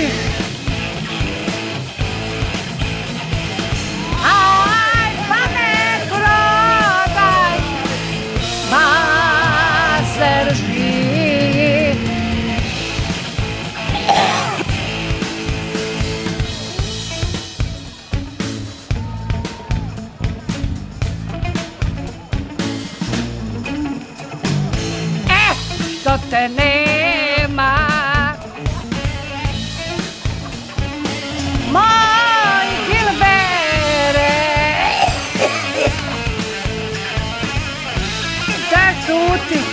tutti. Ai, fate dai, ma servì. Eh, sottene tutti!